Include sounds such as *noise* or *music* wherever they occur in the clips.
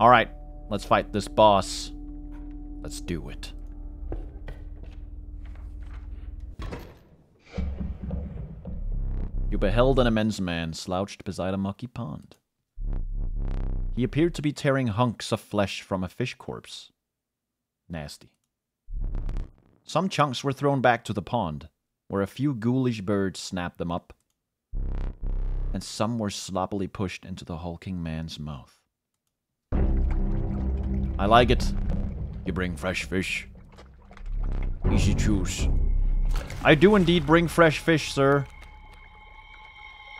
Alright, let's fight this boss. Let's do it. You beheld an immense man slouched beside a mucky pond. He appeared to be tearing hunks of flesh from a fish corpse. Nasty. Some chunks were thrown back to the pond, where a few ghoulish birds snapped them up, and some were sloppily pushed into the hulking man's mouth. I like it. You bring fresh fish. Easy choose. I do indeed bring fresh fish, sir.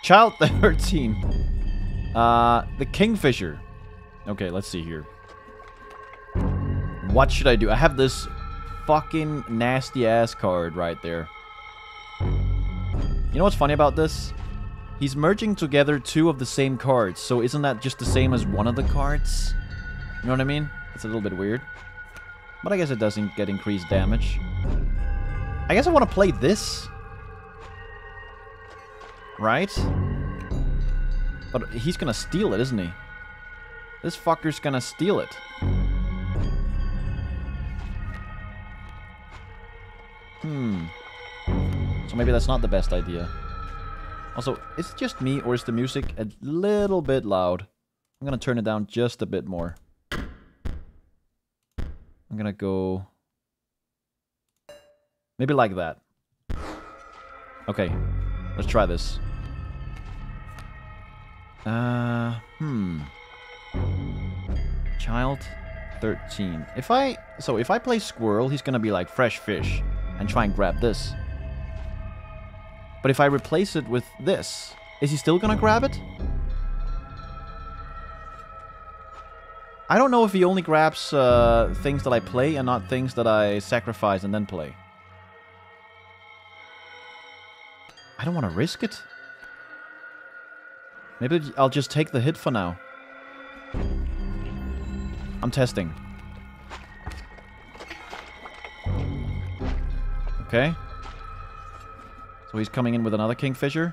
Child *laughs* 13. Uh, the Kingfisher. Okay, let's see here. What should I do? I have this fucking nasty ass card right there. You know what's funny about this? He's merging together two of the same cards, so isn't that just the same as one of the cards? You know what I mean? It's a little bit weird. But I guess it doesn't get increased damage. I guess I want to play this. Right? But he's gonna steal it, isn't he? This fucker's gonna steal it. Hmm. So maybe that's not the best idea. Also, is it just me or is the music a little bit loud? I'm gonna turn it down just a bit more. I'm gonna go... Maybe like that. Okay, let's try this. Uh, hmm. Child 13. If I... So, if I play Squirrel, he's gonna be like fresh fish and try and grab this. But if I replace it with this, is he still gonna grab it? I don't know if he only grabs uh, things that I play and not things that I sacrifice and then play. I don't want to risk it. Maybe I'll just take the hit for now. I'm testing. Okay. So he's coming in with another Kingfisher.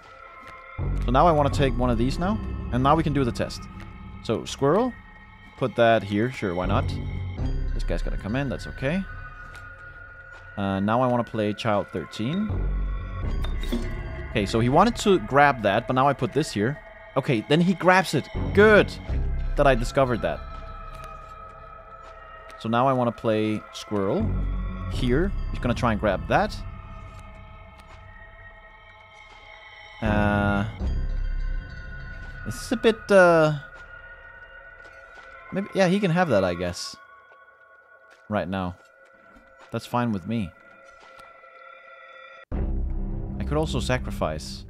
So now I want to take one of these now. And now we can do the test. So, Squirrel. Put that here. Sure, why not? This guy's to come in. That's okay. Uh, now I want to play Child 13. Okay, so he wanted to grab that, but now I put this here. Okay, then he grabs it. Good that I discovered that. So now I want to play Squirrel. Here. He's going to try and grab that. Uh, this is a bit, uh... Maybe, yeah, he can have that, I guess. Right now. That's fine with me. I could also sacrifice.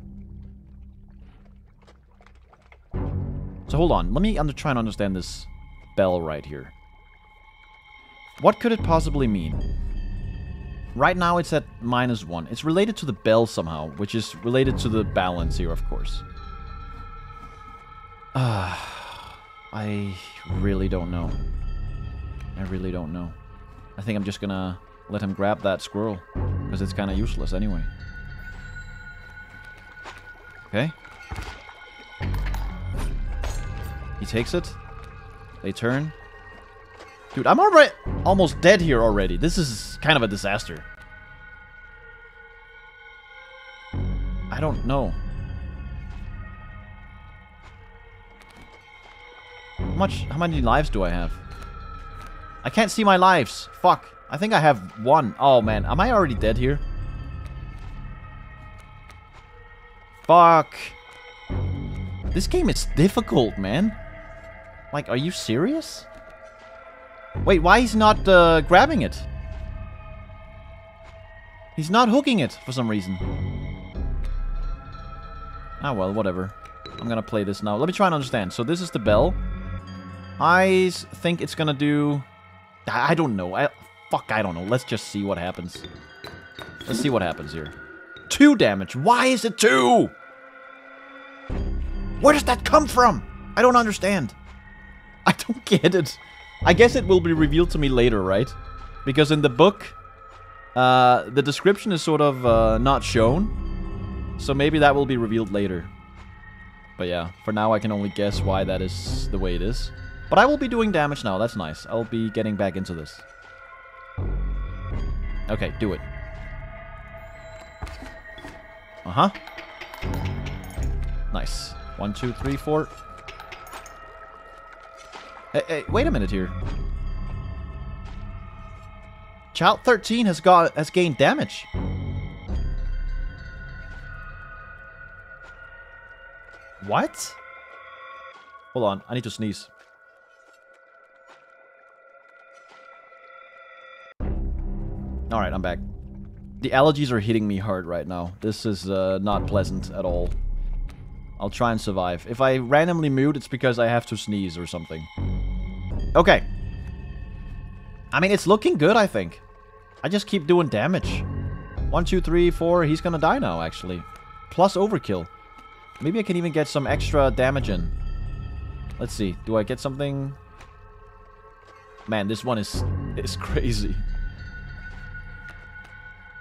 So hold on, let me under try and understand this bell right here. What could it possibly mean? Right now it's at minus one. It's related to the bell somehow, which is related to the balance here, of course. *sighs* Ah, I really don't know. I really don't know. I think I'm just gonna let him grab that squirrel, because it's kind of useless anyway. Okay. He takes it. They turn. Dude, I'm already almost dead here already. This is kind of a disaster. I don't know. Much, how many lives do I have? I can't see my lives. Fuck. I think I have one. Oh, man. Am I already dead here? Fuck. This game is difficult, man. Like, are you serious? Wait, why he's not uh, grabbing it? He's not hooking it for some reason. Ah, well, whatever. I'm gonna play this now. Let me try and understand. So this is the bell. I think it's gonna do... I don't know. I, fuck, I don't know. Let's just see what happens. Let's see what happens here. Two damage. Why is it two? Where does that come from? I don't understand. *laughs* I don't get it. I guess it will be revealed to me later, right? Because in the book, uh, the description is sort of uh, not shown. So maybe that will be revealed later. But yeah, for now I can only guess why that is the way it is. But I will be doing damage now. That's nice. I'll be getting back into this. Okay, do it. Uh-huh. Nice. One, two, three, four. Hey, hey, wait a minute here. Child 13 has got has gained damage. What? Hold on, I need to sneeze. Alright, I'm back. The allergies are hitting me hard right now. This is uh, not pleasant at all. I'll try and survive. If I randomly mute, it's because I have to sneeze or something. Okay. I mean, it's looking good, I think. I just keep doing damage. One, two, three, four. He's gonna die now, actually. Plus overkill. Maybe I can even get some extra damage in. Let's see. Do I get something? Man, this one is is *laughs* crazy.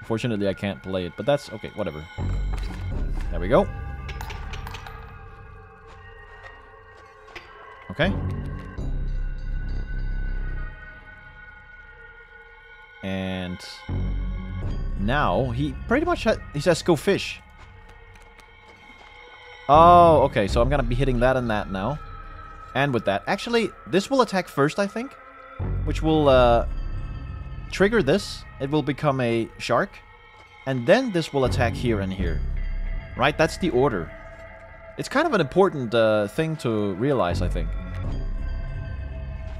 Unfortunately, I can't play it, but that's okay, whatever. There we go. Okay. And now he pretty much he says go fish. Oh, okay, so I'm gonna be hitting that and that now. And with that. Actually, this will attack first, I think. Which will uh, trigger this. It will become a shark. And then this will attack here and here. Right? That's the order. It's kind of an important uh, thing to realize, I think.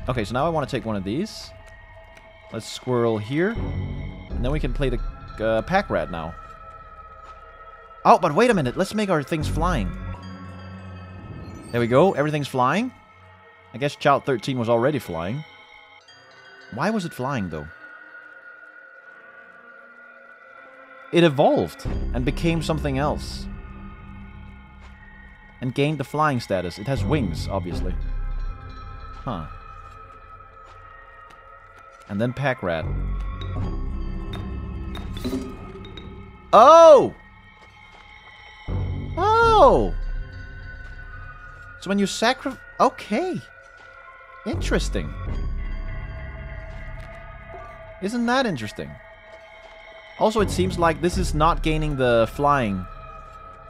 Okay, so now I want to take one of these. Let's squirrel here. And then we can play the uh, pack rat now. Oh, but wait a minute. Let's make our things flying. There we go. Everything's flying. I guess Child 13 was already flying. Why was it flying, though? It evolved and became something else. And gained the flying status. It has wings, obviously. Huh. And then Pack Rat. Oh! Oh! So when you sacrifice... Okay. Interesting. Isn't that interesting? Also, it seems like this is not gaining the flying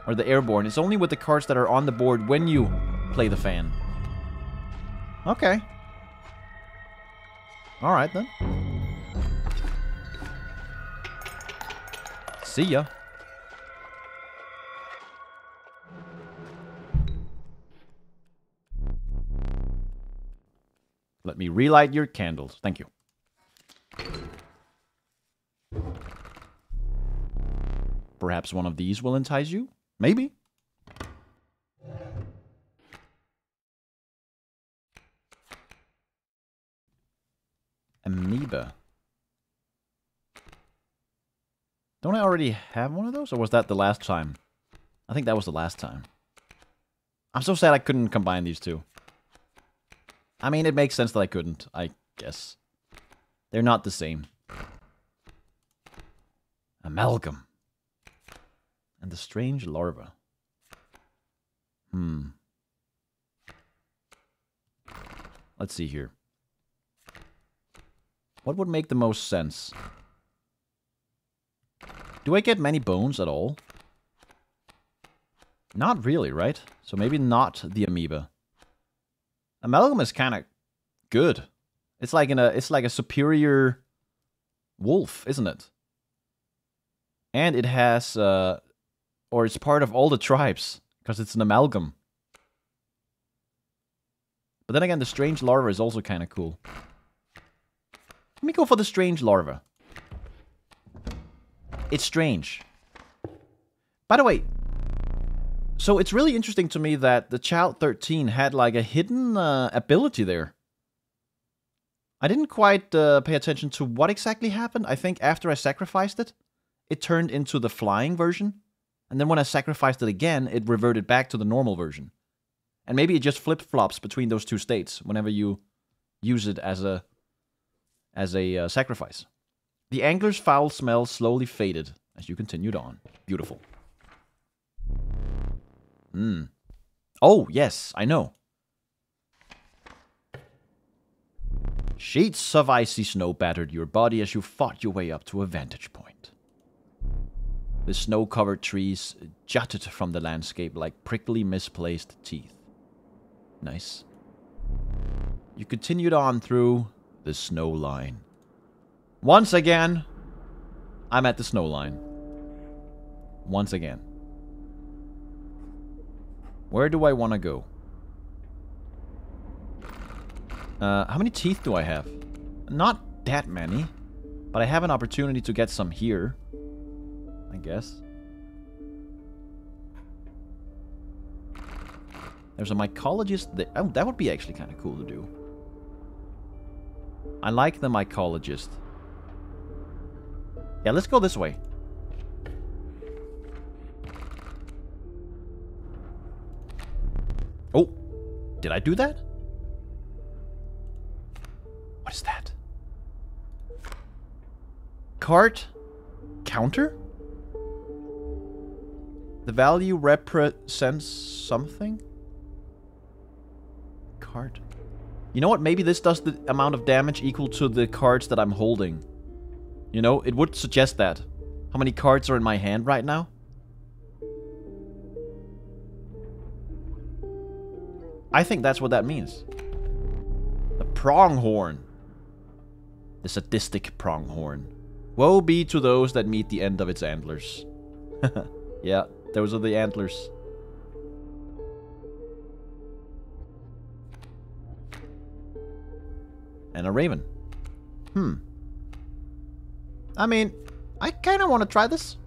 or the airborne. It's only with the cards that are on the board when you play the fan. Okay. Alright then. See ya. Let me relight your candles. Thank you. Perhaps one of these will entice you? Maybe. Amoeba. Don't I already have one of those? Or was that the last time? I think that was the last time. I'm so sad I couldn't combine these two. I mean, it makes sense that I couldn't, I guess. They're not the same. Amalgam. And the strange larva. Hmm. Let's see here. What would make the most sense? Do I get many bones at all? Not really, right? So maybe not the amoeba. Amalgam is kind of good. It's like in a it's like a superior wolf, isn't it? And it has uh or it's part of all the tribes because it's an amalgam. But then again, the strange larva is also kind of cool. Let me go for the strange larva. It's strange. By the way, so it's really interesting to me that the Child 13 had like a hidden uh, ability there. I didn't quite uh, pay attention to what exactly happened. I think after I sacrificed it, it turned into the flying version. And then when I sacrificed it again, it reverted back to the normal version. And maybe it just flip-flops between those two states whenever you use it as a as a uh, sacrifice. The angler's foul smell slowly faded as you continued on. Beautiful. Hmm. Oh, yes, I know. Sheets of icy snow battered your body as you fought your way up to a vantage point. The snow-covered trees jutted from the landscape like prickly misplaced teeth. Nice. You continued on through the snow line. Once again, I'm at the snow line. Once again. Where do I want to go? Uh, how many teeth do I have? Not that many. But I have an opportunity to get some here. I guess. There's a mycologist there. Oh, that would be actually kind of cool to do. I like the mycologist. Yeah, let's go this way. Oh, did I do that? What is that? Cart counter? The value represents something? Card. You know what? Maybe this does the amount of damage equal to the cards that I'm holding. You know, it would suggest that. How many cards are in my hand right now? I think that's what that means. The pronghorn. The sadistic pronghorn. Woe be to those that meet the end of its antlers. *laughs* yeah, those are the antlers. And a raven. Hmm. I mean, I kind of want to try this.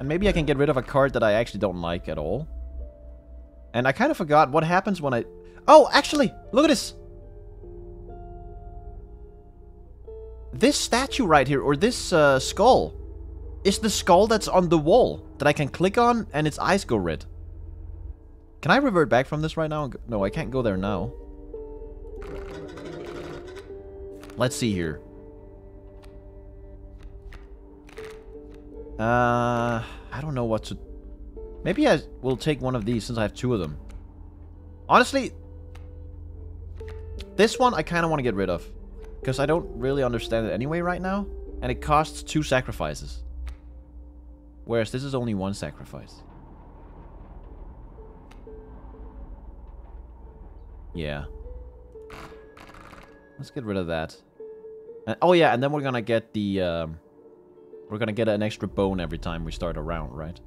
And maybe I can get rid of a card that I actually don't like at all. And I kind of forgot what happens when I... Oh, actually, look at this. This statue right here, or this uh, skull, is the skull that's on the wall that I can click on and its eyes go red. Can I revert back from this right now? No, I can't go there now. Let's see here. Uh, I don't know what to... Maybe I will take one of these since I have two of them. Honestly, this one I kind of want to get rid of. Because I don't really understand it anyway right now. And it costs two sacrifices. Whereas this is only one sacrifice. Yeah. Let's get rid of that. And, oh yeah, and then we're gonna get the... Um, we're gonna get an extra bone every time we start a round, right?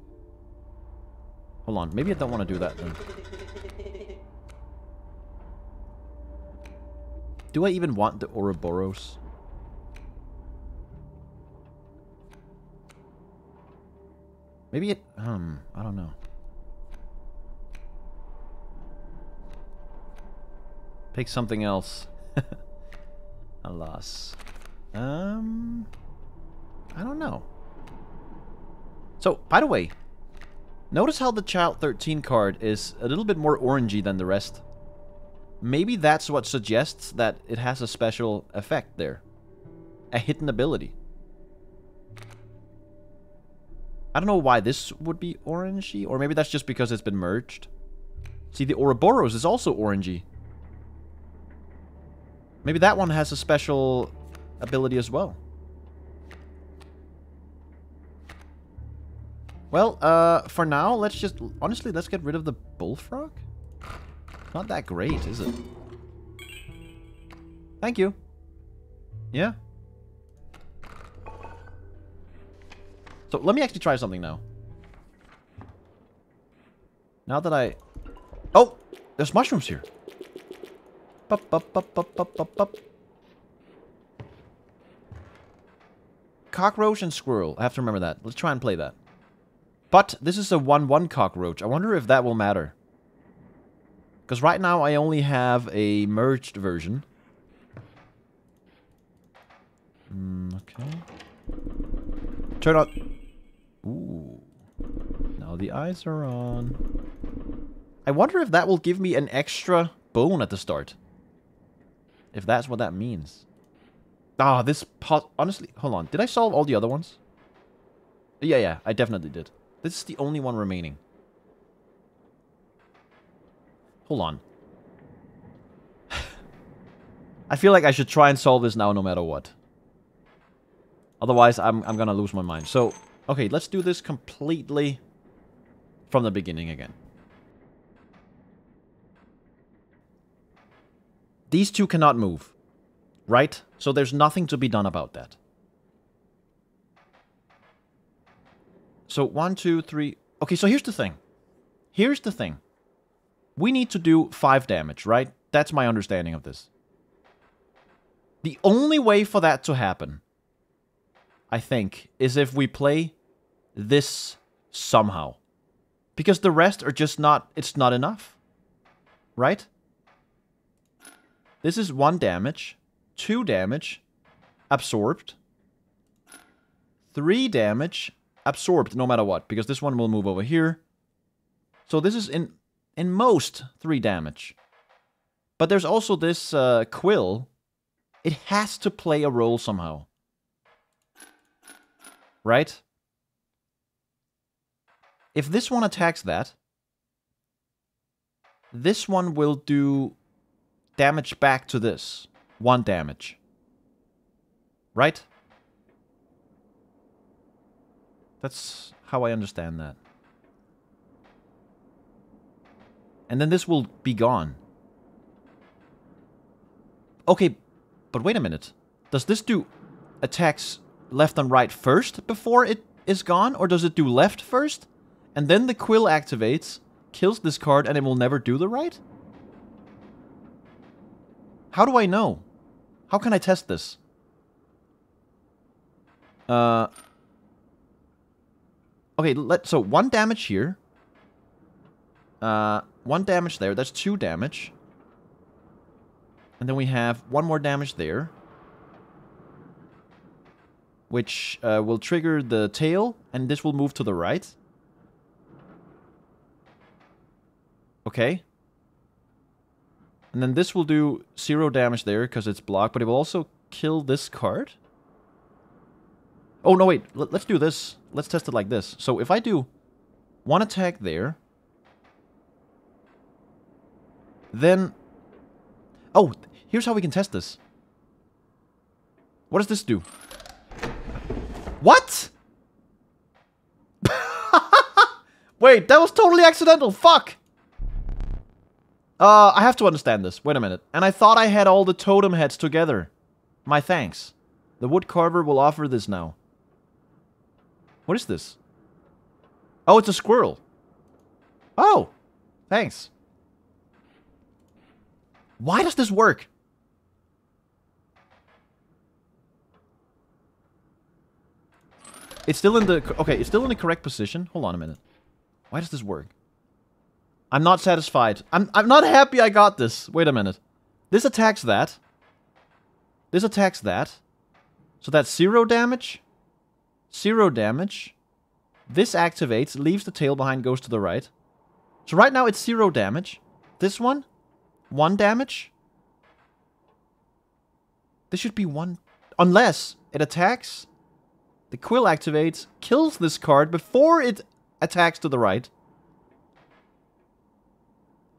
Hold on, maybe I don't want to do that then. Do I even want the Ouroboros? Maybe it... Um, I don't know. Pick something else. *laughs* Alas. Um... I don't know. So, by the way, notice how the Child 13 card is a little bit more orangey than the rest. Maybe that's what suggests that it has a special effect there. A hidden ability. I don't know why this would be orangey, or maybe that's just because it's been merged. See, the Ouroboros is also orangey. Maybe that one has a special ability as well. Well, uh, for now, let's just... Honestly, let's get rid of the bullfrog. Not that great, is it? Thank you. Yeah. So, let me actually try something now. Now that I... Oh! There's mushrooms here. Bup, bup, bup, bup, bup, bup, bup. Cockroach and squirrel. I have to remember that. Let's try and play that. But this is a 1-1 cockroach. I wonder if that will matter. Because right now I only have a merged version. Mm, okay. Turn on... Ooh. Now the eyes are on. I wonder if that will give me an extra bone at the start. If that's what that means. Ah, this... Honestly, hold on. Did I solve all the other ones? Yeah, yeah, I definitely did. This is the only one remaining. Hold on. *sighs* I feel like I should try and solve this now no matter what. Otherwise, I'm, I'm gonna lose my mind. So, okay, let's do this completely from the beginning again. These two cannot move. Right? So there's nothing to be done about that. So one, two, three... Okay, so here's the thing. Here's the thing. We need to do 5 damage, right? That's my understanding of this. The only way for that to happen, I think, is if we play this somehow. Because the rest are just not... It's not enough. Right? This is 1 damage. 2 damage. Absorbed. 3 damage. Absorbed no matter what. Because this one will move over here. So this is in in most 3 damage. But there's also this uh, Quill. It has to play a role somehow. Right? If this one attacks that, this one will do damage back to this. One damage. Right? That's how I understand that. And then this will be gone. Okay, but wait a minute. Does this do attacks left and right first before it is gone? Or does it do left first? And then the quill activates, kills this card, and it will never do the right? How do I know? How can I test this? Uh... Okay, let so one damage here. Uh, one damage there. That's two damage. And then we have one more damage there. Which uh, will trigger the tail, and this will move to the right. Okay. And then this will do zero damage there, because it's blocked, but it will also kill this card. Oh, no, wait. L let's do this. Let's test it like this. So if I do one attack there, then... Oh, here's how we can test this. What does this do? What? *laughs* Wait, that was totally accidental. Fuck. Uh, I have to understand this. Wait a minute. And I thought I had all the totem heads together. My thanks. The wood carver will offer this now. What is this? Oh, it's a squirrel. Oh, thanks. Why does this work? It's still in the... Okay, it's still in the correct position. Hold on a minute. Why does this work? I'm not satisfied. I'm, I'm not happy I got this. Wait a minute. This attacks that. This attacks that. So that's zero damage. Zero damage. This activates, leaves the tail behind, goes to the right. So right now it's zero damage. This one, one damage. This should be one... Unless it attacks, the quill activates, kills this card before it attacks to the right.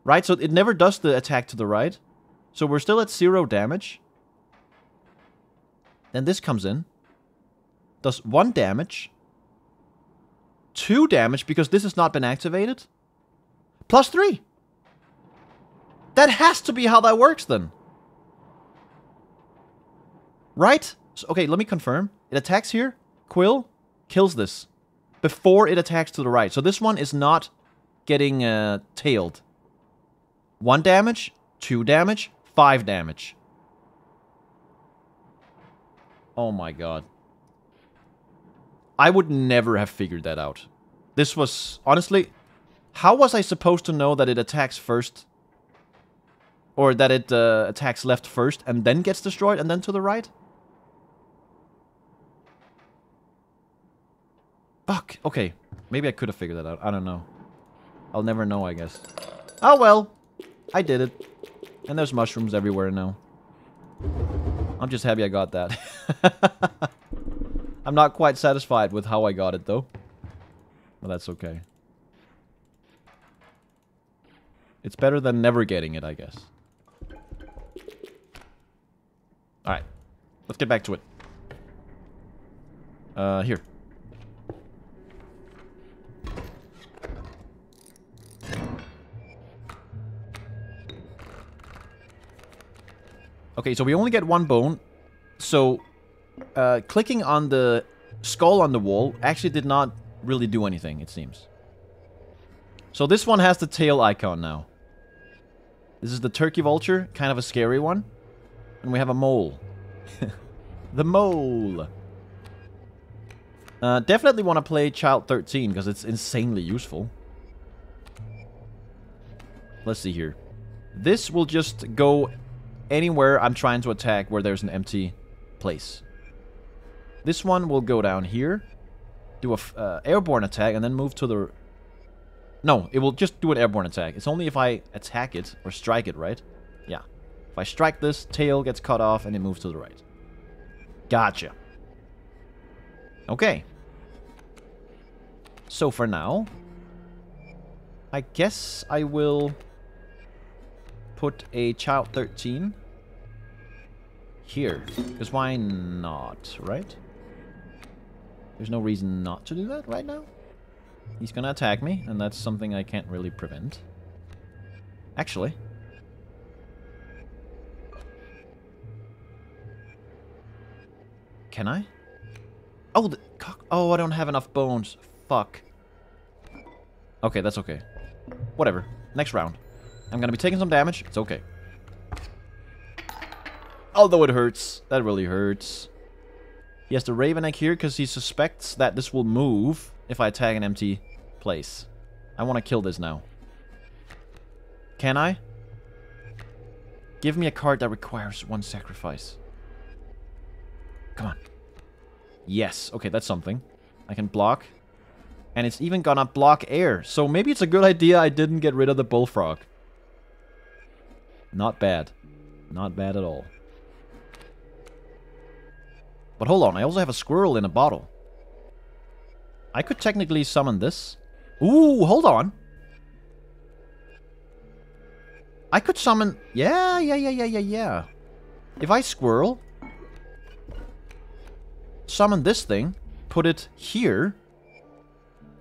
Right, so it never does the attack to the right. So we're still at zero damage. Then this comes in. Does one damage. Two damage because this has not been activated. Plus three. That has to be how that works then. Right? So, okay, let me confirm. It attacks here. Quill kills this. Before it attacks to the right. So this one is not getting uh, tailed. One damage, two damage, five damage. Oh my god. I would never have figured that out. This was, honestly, how was I supposed to know that it attacks first? Or that it uh, attacks left first and then gets destroyed and then to the right? Fuck. Okay. Maybe I could have figured that out. I don't know. I'll never know, I guess. Oh well. I did it. And there's mushrooms everywhere now. I'm just happy I got that. *laughs* I'm not quite satisfied with how I got it, though. But that's okay. It's better than never getting it, I guess. Alright. Let's get back to it. Uh, here. Okay, so we only get one bone. So, uh, clicking on the skull on the wall actually did not really do anything, it seems. So this one has the tail icon now. This is the turkey vulture, kind of a scary one. And we have a mole. the mole! Uh, definitely want to play Child 13, because it's insanely useful. Let's see here. This will just go anywhere I'm trying to attack where there's an empty place. This one will go down here, do a uh, airborne attack, and then move to the... No, it will just do an airborne attack. It's only if I attack it, or strike it, right? Yeah. If I strike this, tail gets cut off, and it moves to the right. Gotcha. Okay. So for now, I guess I will put a child 13 here. Because why not, right? There's no reason not to do that right now. He's gonna attack me, and that's something I can't really prevent. Actually. Can I? Oh, the cock. Oh, I don't have enough bones. Fuck. Okay, that's okay. Whatever. Next round. I'm gonna be taking some damage. It's okay. Although it hurts. That really hurts. He has the Raven Egg here because he suspects that this will move if I attack an empty place. I want to kill this now. Can I? Give me a card that requires one sacrifice. Come on. Yes. Okay, that's something. I can block. And it's even gonna block air. So maybe it's a good idea I didn't get rid of the bullfrog. Not bad. Not bad at all. But hold on, I also have a squirrel in a bottle. I could technically summon this. Ooh, hold on. I could summon... Yeah, yeah, yeah, yeah, yeah, yeah. If I squirrel... Summon this thing. Put it here.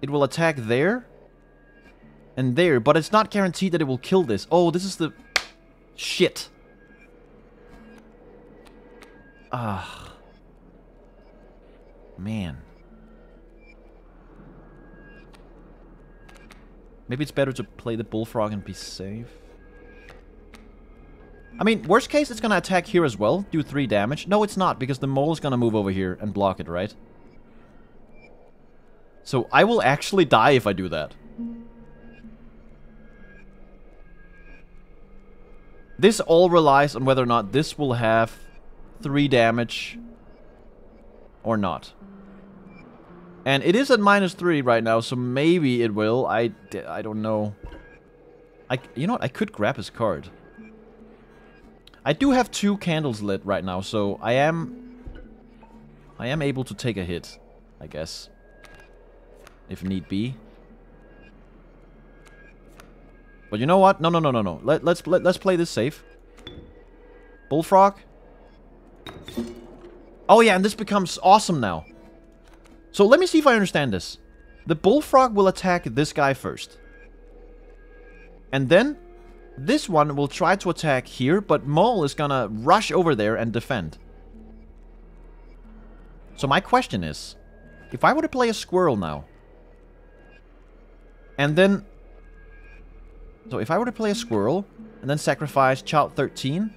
It will attack there. And there. But it's not guaranteed that it will kill this. Oh, this is the... Shit. Ah. Man. Maybe it's better to play the bullfrog and be safe. I mean, worst case, it's gonna attack here as well, do 3 damage. No, it's not, because the mole is gonna move over here and block it, right? So I will actually die if I do that. This all relies on whether or not this will have 3 damage or not. And it is at minus 3 right now, so maybe it will. I, I don't know. I, you know what? I could grab his card. I do have two candles lit right now, so I am... I am able to take a hit, I guess. If need be. But you know what? No, no, no, no, no. Let, let's let, let's play this safe. Bullfrog. Oh yeah, and this becomes awesome now. So let me see if I understand this. The bullfrog will attack this guy first. And then this one will try to attack here, but Mole is gonna rush over there and defend. So my question is, if I were to play a squirrel now, and then so if I were to play a squirrel, and then sacrifice child 13,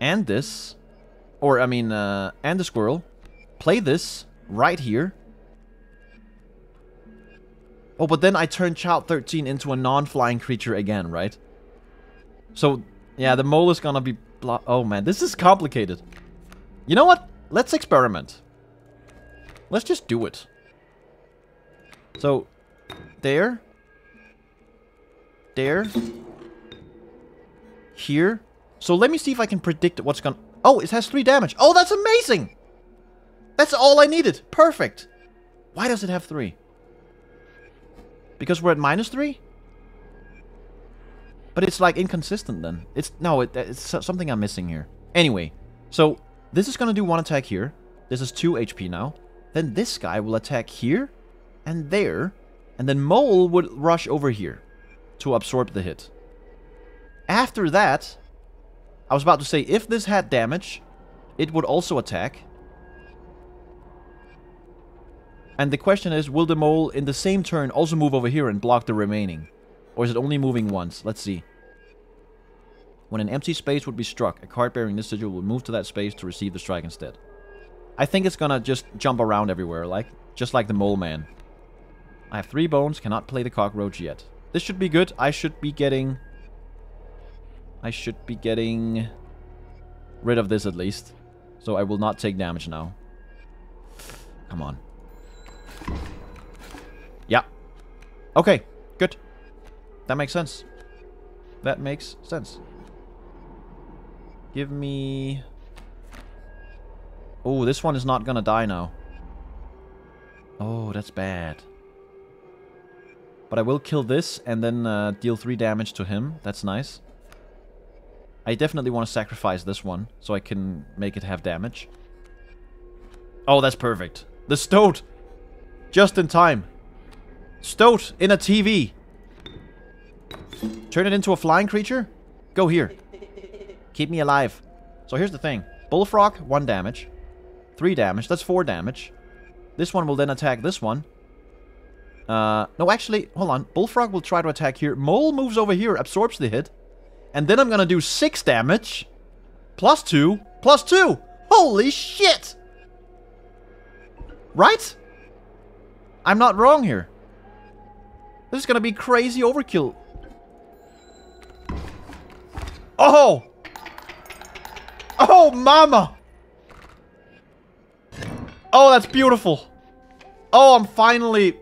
and this, or I mean, uh, and the squirrel, play this right here. Oh, but then I turn child 13 into a non-flying creature again, right? So, yeah, the mole is gonna be... Oh man, this is complicated. You know what? Let's experiment. Let's just do it. So, there there. Here. So let me see if I can predict what's gonna... Oh, it has 3 damage. Oh, that's amazing! That's all I needed. Perfect. Why does it have 3? Because we're at minus 3? But it's like inconsistent then. It's no, it, it's something I'm missing here. Anyway, so this is gonna do one attack here. This is 2 HP now. Then this guy will attack here and there. And then Mole would rush over here to absorb the hit. After that, I was about to say, if this had damage, it would also attack. And the question is, will the mole in the same turn also move over here and block the remaining? Or is it only moving once? Let's see. When an empty space would be struck, a card bearing this sigil will move to that space to receive the strike instead. I think it's gonna just jump around everywhere, like just like the mole man. I have three bones, cannot play the cockroach yet. This should be good. I should be getting... I should be getting rid of this at least. So I will not take damage now. Come on. Yeah. Okay, good. That makes sense. That makes sense. Give me... Oh, this one is not gonna die now. Oh, that's bad. But I will kill this and then uh, deal 3 damage to him. That's nice. I definitely want to sacrifice this one so I can make it have damage. Oh, that's perfect. The Stoat! Just in time. Stoat in a TV. Turn it into a flying creature? Go here. Keep me alive. So here's the thing. Bullfrog, 1 damage. 3 damage. That's 4 damage. This one will then attack this one. Uh, no, actually, hold on. Bullfrog will try to attack here. Mole moves over here, absorbs the hit. And then I'm gonna do 6 damage. Plus 2. Plus 2! Holy shit! Right? I'm not wrong here. This is gonna be crazy overkill. Oh! Oh, mama! Oh, that's beautiful. Oh, I'm finally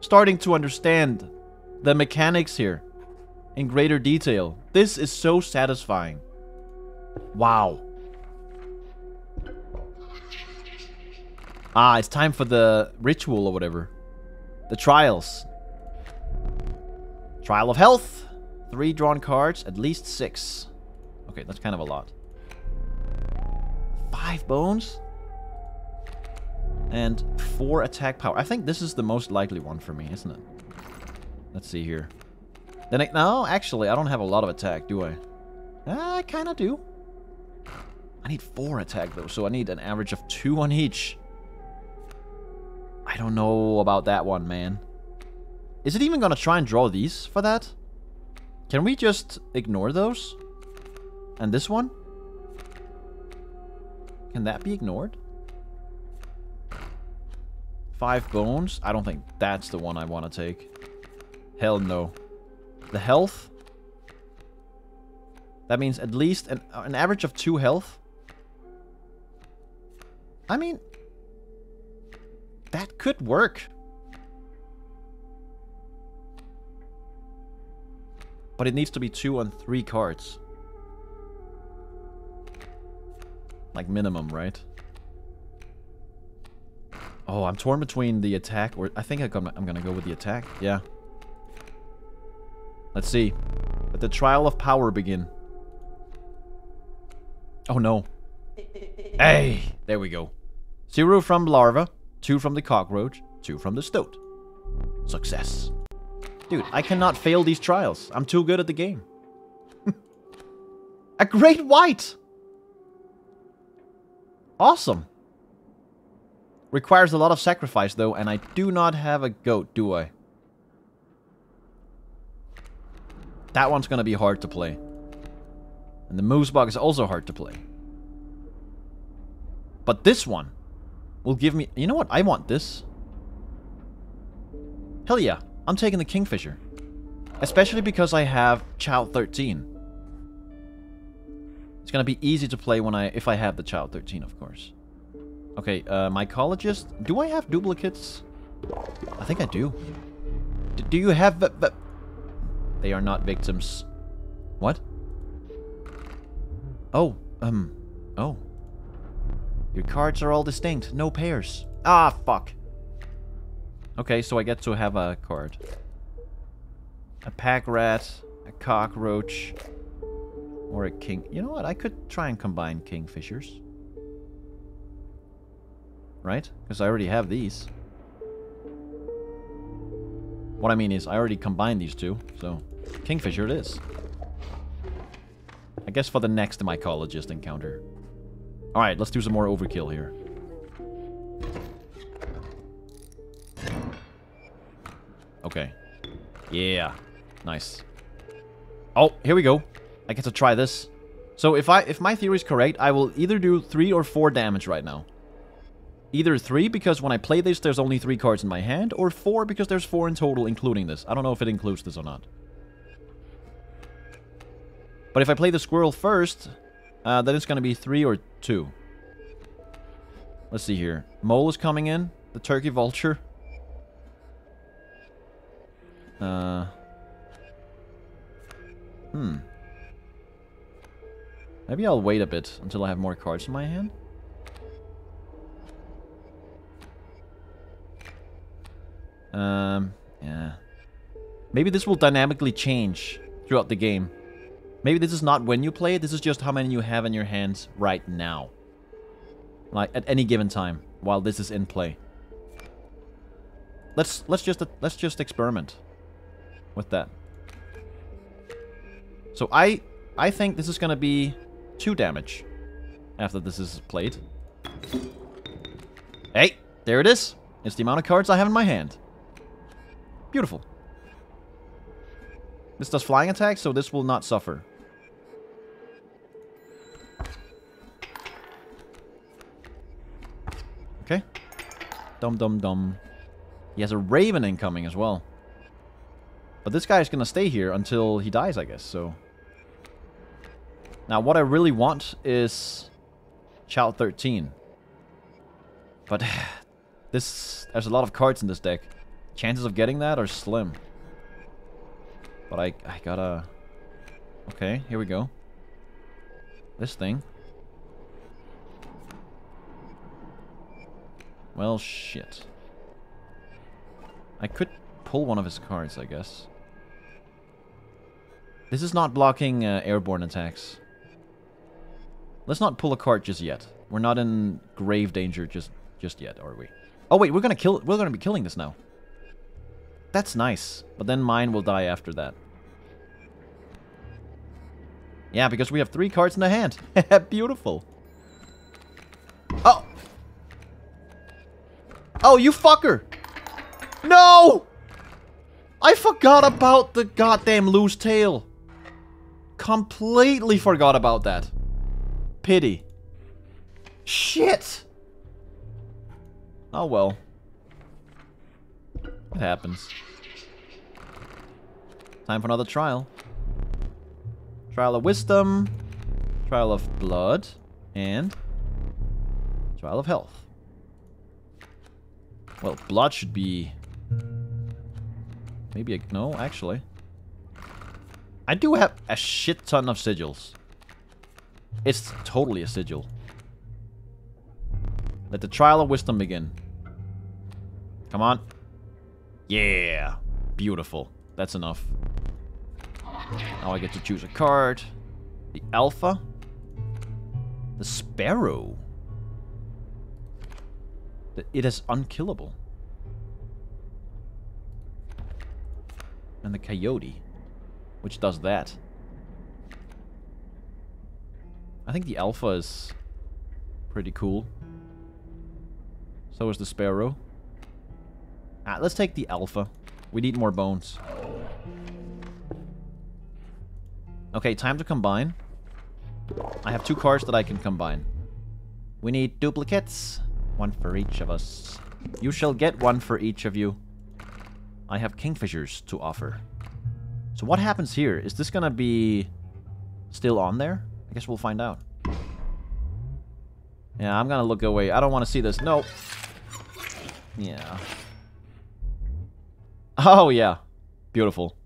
starting to understand the mechanics here in greater detail. This is so satisfying. Wow. Ah, it's time for the ritual or whatever. The trials. Trial of health. Three drawn cards, at least six. Okay, that's kind of a lot. Five bones? And four attack power. I think this is the most likely one for me, isn't it? Let's see here. Then I, no, actually, I don't have a lot of attack, do I? Uh, I kind of do. I need four attack, though, so I need an average of two on each. I don't know about that one, man. Is it even going to try and draw these for that? Can we just ignore those? And this one? Can that be ignored? Five bones? I don't think that's the one I want to take. Hell no. The health? That means at least an, an average of two health. I mean, that could work. But it needs to be two on three cards. Like minimum, right? Oh, I'm torn between the attack or... I think I'm gonna go with the attack. Yeah. Let's see. Let the trial of power begin. Oh, no. hey! There we go. Zero from larva, two from the cockroach, two from the stoat. Success. Dude, I cannot fail these trials. I'm too good at the game. *laughs* A great white! Awesome. Requires a lot of sacrifice, though, and I do not have a goat, do I? That one's gonna be hard to play. And the moose buck is also hard to play. But this one will give me... You know what? I want this. Hell yeah. I'm taking the Kingfisher. Especially because I have Child 13. It's gonna be easy to play when I if I have the Child 13, of course. Okay, uh, mycologist. Do I have duplicates? I think I do. D do you have... They are not victims. What? Oh, um, oh. Your cards are all distinct, no pairs. Ah, fuck. Okay, so I get to have a card. A pack rat, a cockroach, or a king. You know what? I could try and combine kingfishers. Right? Because I already have these. What I mean is, I already combined these two, so kingfisher it is. I guess for the next mycologist encounter. Alright, let's do some more overkill here. Yeah. Nice. Oh, here we go. I get to try this. So if I if my theory is correct, I will either do 3 or 4 damage right now. Either 3 because when I play this there's only 3 cards in my hand, or 4 because there's 4 in total including this. I don't know if it includes this or not. But if I play the squirrel first, uh, then it's going to be 3 or 2. Let's see here. Mole is coming in. The turkey vulture. Uh. Hmm. Maybe I'll wait a bit until I have more cards in my hand. Um, yeah. Maybe this will dynamically change throughout the game. Maybe this is not when you play it, this is just how many you have in your hands right now. Like, at any given time, while this is in play. Let's, let's just, let's just experiment with that. So I, I think this is gonna be 2 damage after this is played. Hey, there it is. It's the amount of cards I have in my hand. Beautiful. This does flying attack, so this will not suffer. Okay. Dum dum dum. He has a raven incoming as well. But this guy is going to stay here until he dies, I guess, so... Now, what I really want is... Child 13. But... *sighs* this... There's a lot of cards in this deck. Chances of getting that are slim. But I, I gotta... Okay, here we go. This thing. Well, shit. I could pull one of his cards, I guess. This is not blocking uh, airborne attacks. Let's not pull a card just yet. We're not in grave danger just just yet, are we? Oh wait, we're gonna kill. We're gonna be killing this now. That's nice, but then mine will die after that. Yeah, because we have three cards in the hand. *laughs* Beautiful. Oh! Oh, you fucker! No! I forgot about the goddamn loose tail. Completely forgot about that. Pity. Shit! Oh well. It happens. Time for another trial. Trial of Wisdom, Trial of Blood, and Trial of Health. Well, Blood should be Maybe a... No, actually. I do have a shit ton of sigils. It's totally a sigil. Let the trial of wisdom begin. Come on. Yeah. Beautiful. That's enough. Now I get to choose a card. The Alpha. The Sparrow. It is unkillable. and the Coyote, which does that. I think the Alpha is pretty cool. So is the Sparrow. Ah, let's take the Alpha. We need more bones. Okay, time to combine. I have two cards that I can combine. We need duplicates. One for each of us. You shall get one for each of you. I have kingfishers to offer. So what happens here? Is this gonna be still on there? I guess we'll find out. Yeah, I'm gonna look away. I don't want to see this. Nope. Yeah. Oh, yeah. Beautiful.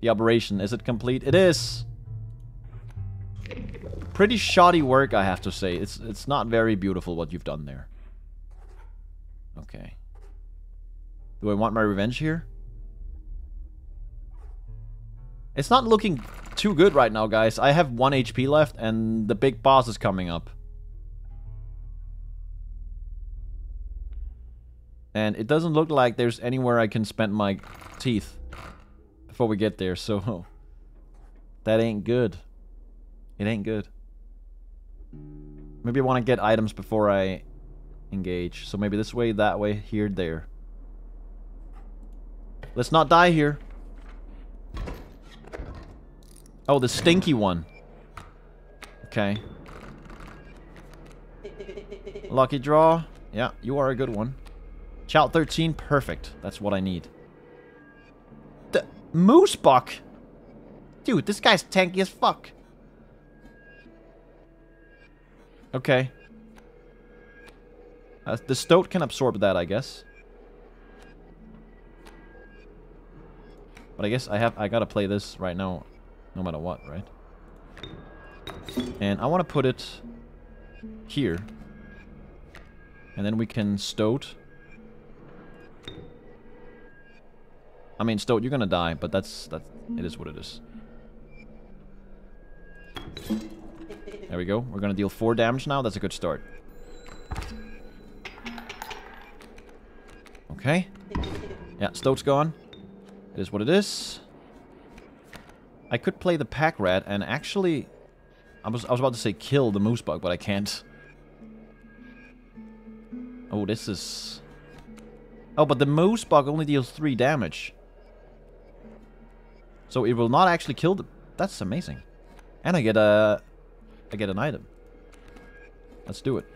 The operation, is it complete? It is! Pretty shoddy work, I have to say. It's, it's not very beautiful what you've done there. Okay. Do I want my revenge here? It's not looking too good right now, guys. I have 1 HP left, and the big boss is coming up. And it doesn't look like there's anywhere I can spend my teeth before we get there, so... *laughs* that ain't good. It ain't good. Maybe I want to get items before I engage. So maybe this way, that way, here, there. Let's not die here. Oh, the stinky one. Okay. Lucky draw. Yeah, you are a good one. Child 13, perfect. That's what I need. The Moose Buck! Dude, this guy's tanky as fuck. Okay. Uh, the Stoat can absorb that, I guess. But I guess I have I gotta play this right now, no matter what, right? And I want to put it here. And then we can Stoat I mean, Stoat, you're gonna die, but that's that. It is what it is. There we go. We're gonna deal four damage now. That's a good start. Okay. Yeah, Stoat's gone. It is what it is. I could play the pack rat and actually... I was, I was about to say kill the moose buck, but I can't. Oh, this is... Oh, but the moose buck only deals 3 damage. So it will not actually kill. That's amazing. And I get a... I get an item. Let's do it.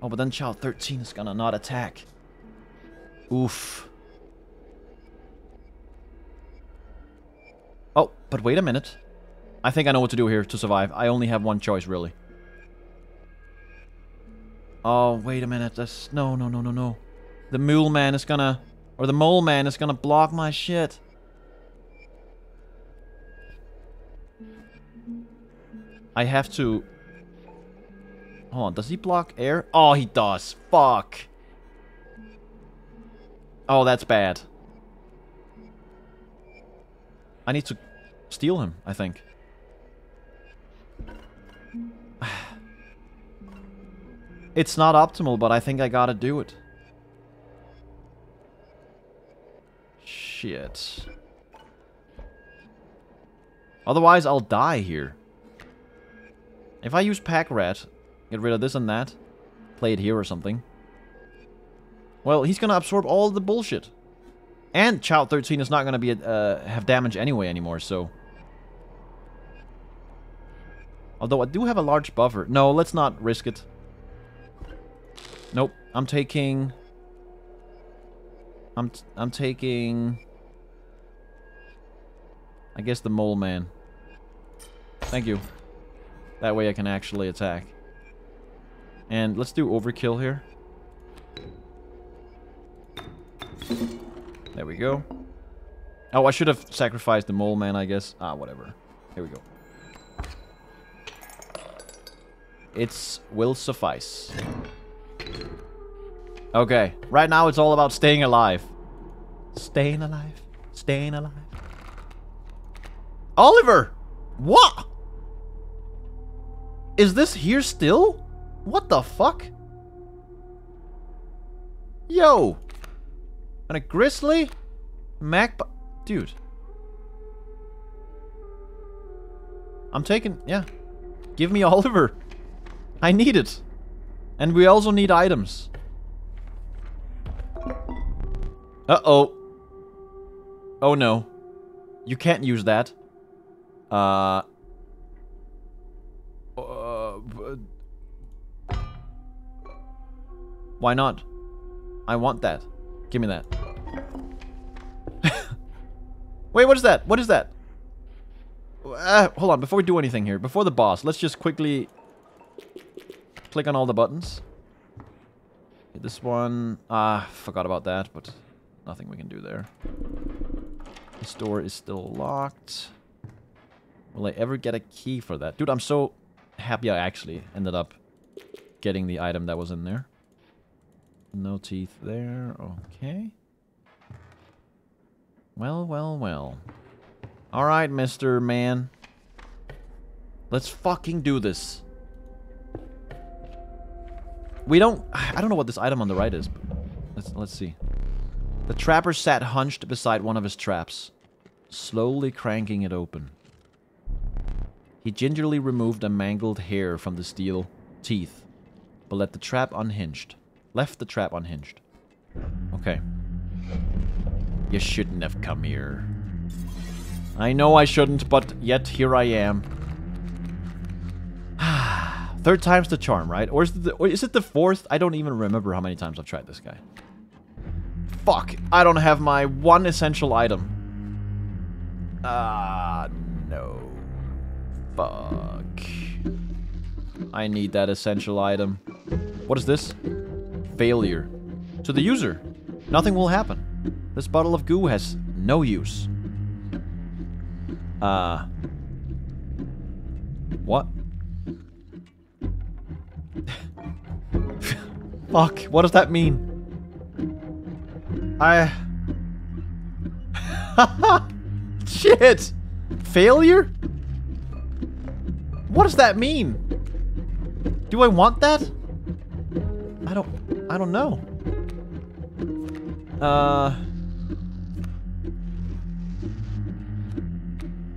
Oh, but then child 13 is gonna not attack. Oof. Oh, but wait a minute. I think I know what to do here to survive. I only have one choice, really. Oh, wait a minute. That's... No, no, no, no, no. The mule man is gonna... Or the mole man is gonna block my shit. I have to... Hold on, does he block air? Oh, he does. Fuck. Oh, that's bad. I need to steal him, I think. *sighs* it's not optimal, but I think I gotta do it. Shit. Otherwise, I'll die here. If I use Pack Rat, get rid of this and that, play it here or something. Well, he's gonna absorb all the bullshit. And Child 13 is not gonna be uh, have damage anyway anymore, so... Although I do have a large buffer. No, let's not risk it. Nope. I'm taking... I'm, I'm taking... I guess the mole man. Thank you. That way I can actually attack. And let's do overkill here. There we go. Oh, I should have sacrificed the mole man, I guess. Ah, whatever. Here we go. It's will suffice. Okay, right now it's all about staying alive. Staying alive. Staying alive. Oliver! What? Is this here still? What the fuck? Yo! And a grizzly? Mac... Dude. I'm taking... Yeah. Give me *laughs* Oliver. I need it. And we also need items. Uh-oh. Oh no. You can't use that. Uh... Why not? I want that. Give me that. *laughs* Wait, what is that? What is that? Uh, hold on, before we do anything here, before the boss, let's just quickly click on all the buttons. This one, ah, forgot about that, but nothing we can do there. This door is still locked. Will I ever get a key for that? Dude, I'm so happy I actually ended up getting the item that was in there. No teeth there. Okay. Well, well, well. Alright, Mr. Man. Let's fucking do this. We don't... I don't know what this item on the right is. Let's, let's see. The trapper sat hunched beside one of his traps, slowly cranking it open. He gingerly removed a mangled hare from the steel teeth, but let the trap unhinged. Left the trap unhinged. Okay. You shouldn't have come here. I know I shouldn't, but yet here I am. *sighs* Third time's the charm, right? Or is, it the, or is it the fourth? I don't even remember how many times I've tried this guy. Fuck. I don't have my one essential item. Ah, uh, no. Fuck. I need that essential item. What is this? Failure. To the user. Nothing will happen. This bottle of goo has no use. Uh... What? *laughs* Fuck, what does that mean? I... *laughs* Shit! Failure? What does that mean? Do I want that? I don't... I don't know. Uh...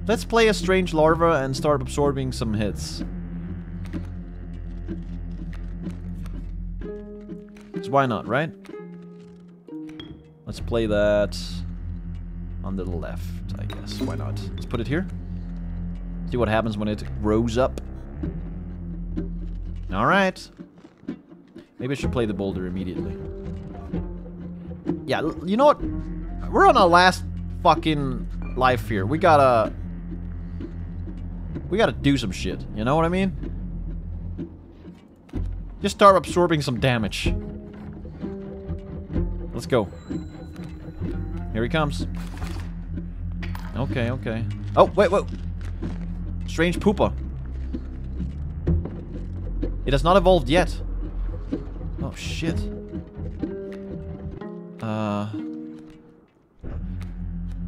Let's play a strange larva and start absorbing some hits. Because why not, right? Let's play that on the left, I guess. Why not? Let's put it here. See what happens when it grows up. Alright. Maybe I should play the boulder immediately. Yeah, you know what? We're on our last fucking life here. We gotta... We gotta do some shit. You know what I mean? Just start absorbing some damage. Let's go. Here he comes. Okay, okay. Oh, wait, wait. Strange Pupa. It has not evolved yet. Oh, shit. Uh...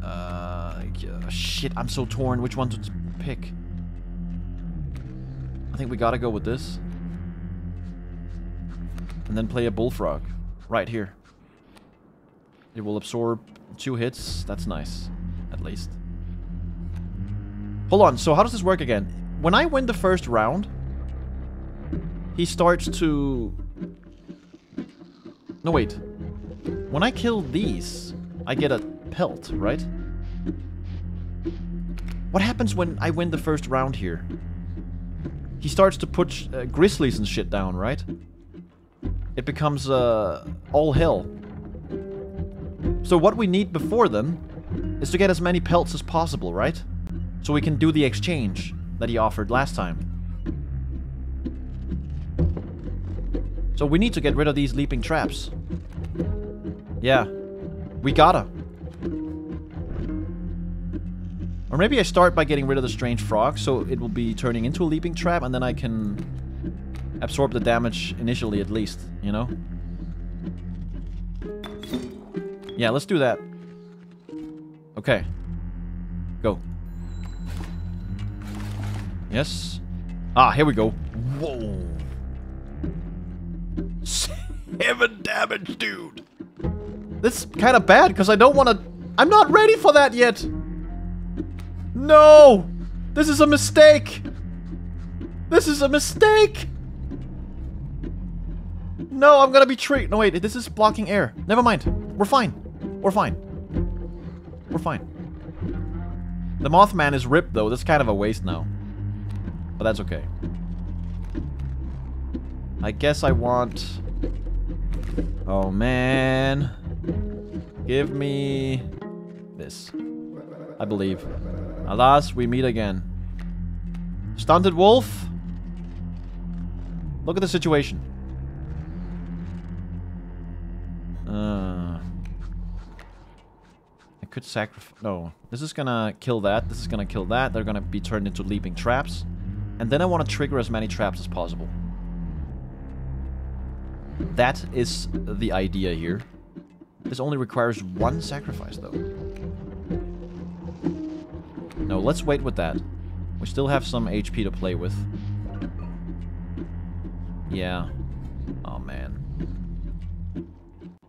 Uh... Shit, I'm so torn. Which one to pick? I think we gotta go with this. And then play a bullfrog. Right here. It will absorb two hits. That's nice. At least. Hold on. So how does this work again? When I win the first round, he starts to... No, wait. When I kill these, I get a pelt, right? What happens when I win the first round here? He starts to put uh, grizzlies and shit down, right? It becomes uh, all hell. So what we need before then is to get as many pelts as possible, right? So we can do the exchange that he offered last time. So we need to get rid of these leaping traps. Yeah. We gotta. Or maybe I start by getting rid of the strange frog, so it will be turning into a leaping trap, and then I can absorb the damage initially at least, you know? Yeah, let's do that. Okay. Go. Yes. Ah, here we go. Whoa. *laughs* Seven damage, dude. This is kind of bad because I don't want to... I'm not ready for that yet. No. This is a mistake. This is a mistake. No, I'm gonna be tricked. No, wait. This is blocking air. Never mind. We're fine. We're fine. We're fine. The Mothman is ripped, though. That's kind of a waste now. But that's okay. I guess I want... Oh, man. Give me... This. I believe. Alas, we meet again. Stunted wolf? Look at the situation. Uh... I could sacrifice... No. This is gonna kill that. This is gonna kill that. They're gonna be turned into leaping traps. And then I want to trigger as many traps as possible. That is the idea here. This only requires one sacrifice, though. No, let's wait with that. We still have some HP to play with. Yeah. Oh, man.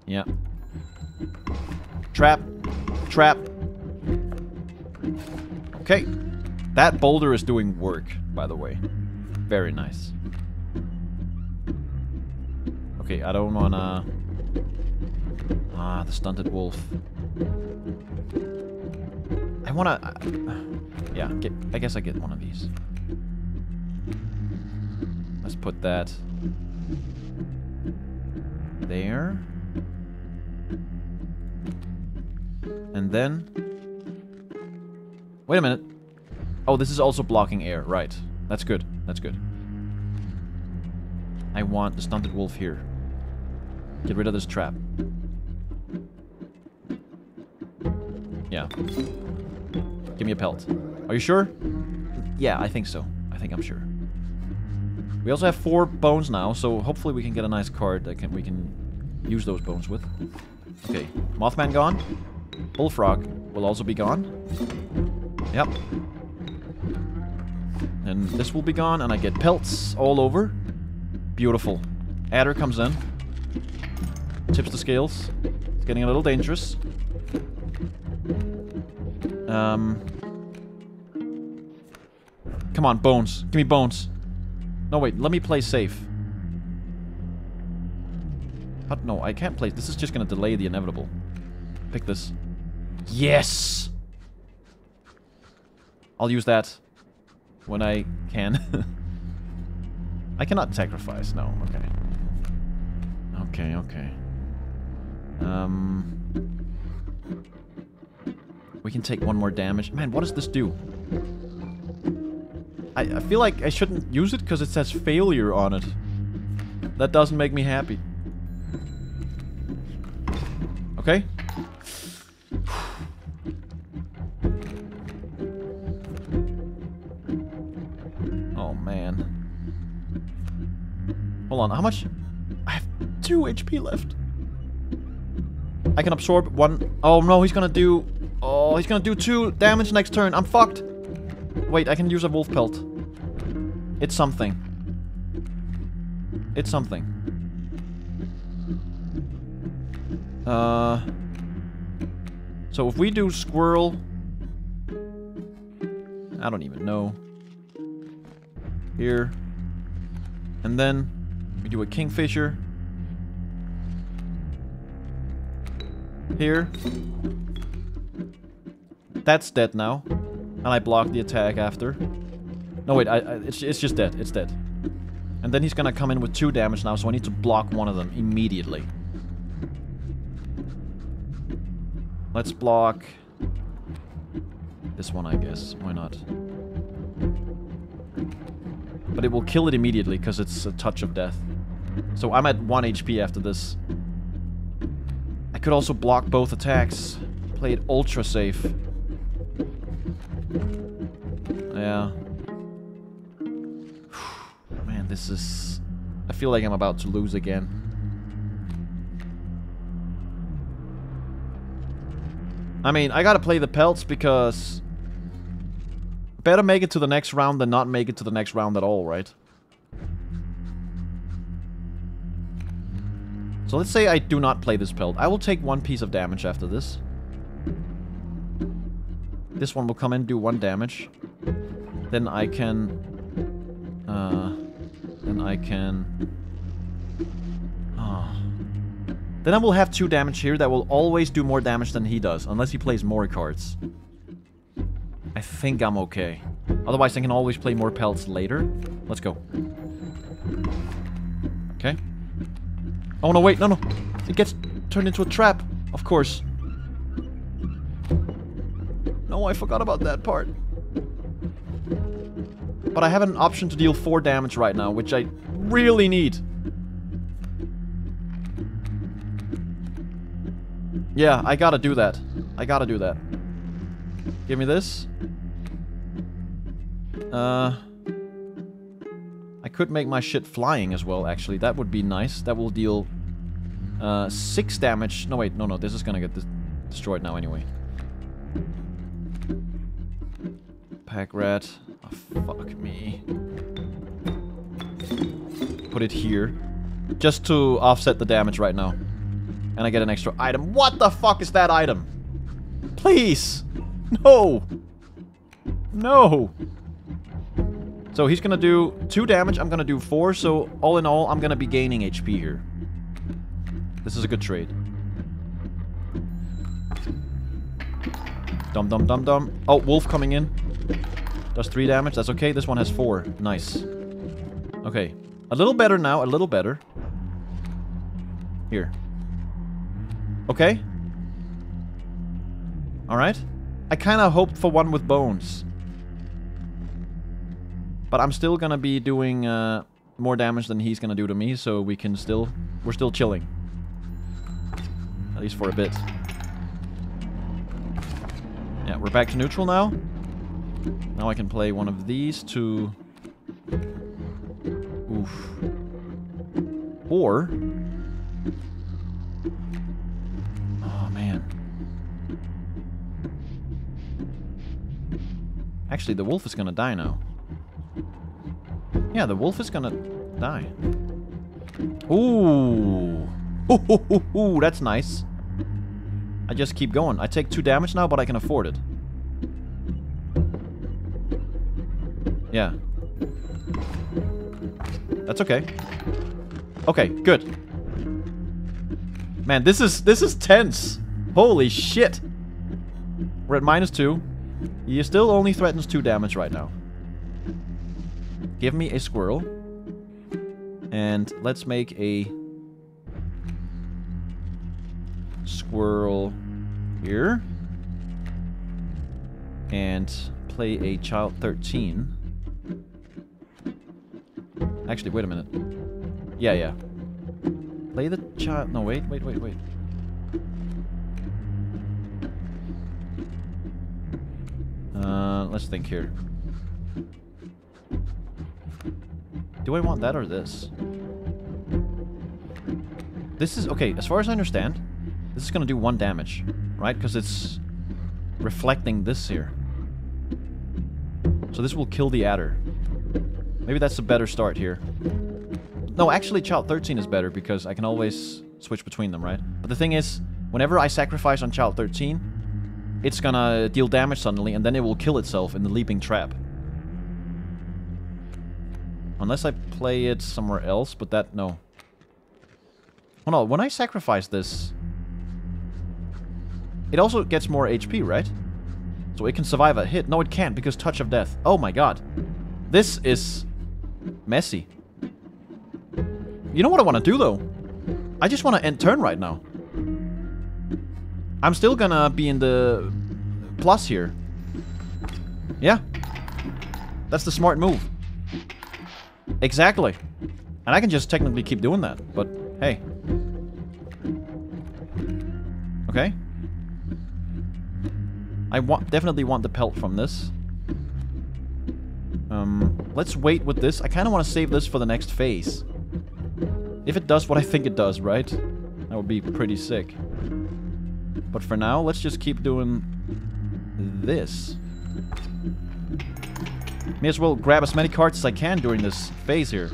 Yeah. Trap. Trap. Okay. That boulder is doing work, by the way. Very nice. Okay, I don't wanna... Ah, the stunted wolf. I wanna... Uh, yeah, get, I guess I get one of these. Let's put that... There. And then... Wait a minute. Oh, this is also blocking air. Right. That's good. That's good. I want the stunted wolf here. Get rid of this trap. Yeah. Give me a pelt. Are you sure? Yeah, I think so. I think I'm sure. We also have four bones now, so hopefully we can get a nice card that can we can use those bones with. Okay, Mothman gone. Bullfrog will also be gone. Yep. And this will be gone, and I get pelts all over. Beautiful. Adder comes in. Tips the scales. It's getting a little dangerous. Um. Come on, bones. Give me bones. No, wait. Let me play safe. But no, I can't play. This is just going to delay the inevitable. Pick this. Yes! I'll use that when I can. *laughs* I cannot sacrifice. No, okay. Okay, okay. Um... We can take one more damage. Man, what does this do? I, I feel like I shouldn't use it because it says failure on it. That doesn't make me happy. Okay. *sighs* Oh, man. Hold on, how much? I have two HP left. I can absorb one. Oh no, he's gonna do Oh, he's gonna do two damage next turn. I'm fucked. Wait, I can use a wolf pelt. It's something. It's something. Uh... So if we do squirrel... I don't even know. Here. And then we do a kingfisher. Here. That's dead now. And I block the attack after. No, wait, I, I, it's, it's just dead. It's dead. And then he's gonna come in with two damage now, so I need to block one of them immediately. Let's block... This one, I guess. Why not? But it will kill it immediately, because it's a touch of death. So I'm at 1 HP after this. Could also block both attacks. Play it ultra safe. Yeah. *sighs* Man, this is... I feel like I'm about to lose again. I mean, I gotta play the pelts because... Better make it to the next round than not make it to the next round at all, right? So let's say I do not play this pelt. I will take one piece of damage after this. This one will come in, do one damage. Then I can... Uh... Then I can... Oh. Then I will have two damage here that will always do more damage than he does, unless he plays more cards. I think I'm okay. Otherwise, I can always play more pelts later. Let's go. Okay. Oh, no, wait. No, no. It gets turned into a trap. Of course. No, I forgot about that part. But I have an option to deal 4 damage right now, which I really need. Yeah, I gotta do that. I gotta do that. Give me this. Uh... Could make my shit flying as well, actually. That would be nice. That will deal... Uh, 6 damage. No, wait. No, no. This is gonna get destroyed now anyway. pack rat. Oh, fuck me. Put it here. Just to offset the damage right now. And I get an extra item. What the fuck is that item? Please! No! No! So he's gonna do 2 damage, I'm gonna do 4, so all in all, I'm gonna be gaining HP here. This is a good trade. Dum dum dum dum. Oh, wolf coming in. Does 3 damage, that's okay. This one has 4. Nice. Okay. A little better now, a little better. Here. Okay. Alright. I kind of hoped for one with bones. But I'm still gonna be doing uh, more damage than he's gonna do to me, so we can still... We're still chilling. At least for a bit. Yeah, we're back to neutral now. Now I can play one of these to... Oof. Or... Oh, man. Actually, the wolf is gonna die now. Yeah, the wolf is gonna die. Ooh. Ooh, ooh, ooh, that's nice. I just keep going. I take two damage now, but I can afford it. Yeah. That's okay. Okay, good. Man, this is this is tense. Holy shit. We're at minus two. He still only threatens two damage right now. Give me a squirrel. And let's make a squirrel here. And play a child 13. Actually, wait a minute. Yeah, yeah. Play the child... No, wait, wait, wait, wait. Uh, let's think here. Do I want that or this? This is... Okay, as far as I understand, this is going to do one damage, right? Because it's reflecting this here. So this will kill the adder. Maybe that's a better start here. No, actually Child 13 is better because I can always switch between them, right? But the thing is, whenever I sacrifice on Child 13, it's gonna deal damage suddenly and then it will kill itself in the leaping trap. Unless I play it somewhere else, but that, no. No, when I sacrifice this... It also gets more HP, right? So it can survive a hit. No, it can't, because Touch of Death. Oh my god. This is... messy. You know what I want to do, though? I just want to end turn right now. I'm still gonna be in the plus here. Yeah. That's the smart move. Exactly. And I can just technically keep doing that, but hey. Okay. I want definitely want the pelt from this. Um, let's wait with this. I kind of want to save this for the next phase. If it does what I think it does, right? That would be pretty sick. But for now, let's just keep doing this. May as well grab as many cards as I can during this phase here.